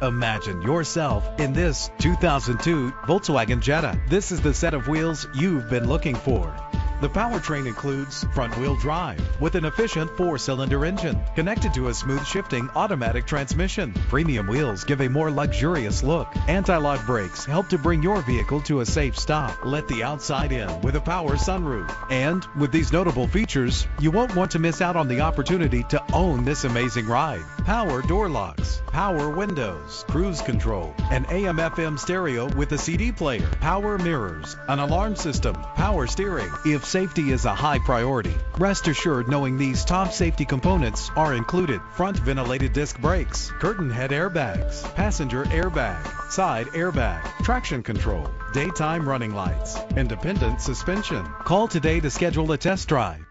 Imagine yourself in this 2002 Volkswagen Jetta. This is the set of wheels you've been looking for. The powertrain includes front-wheel drive with an efficient four-cylinder engine connected to a smooth shifting automatic transmission. Premium wheels give a more luxurious look. Anti-lock brakes help to bring your vehicle to a safe stop. Let the outside in with a power sunroof. And with these notable features, you won't want to miss out on the opportunity to own this amazing ride. Power door locks, power windows, cruise control, an AM FM stereo with a CD player, power mirrors, an alarm system, power steering. If safety is a high priority, rest assured knowing these top safety components are included. Front ventilated disc brakes, curtain head airbags, passenger airbag, side airbag, traction control, daytime running lights, independent suspension. Call today to schedule a test drive.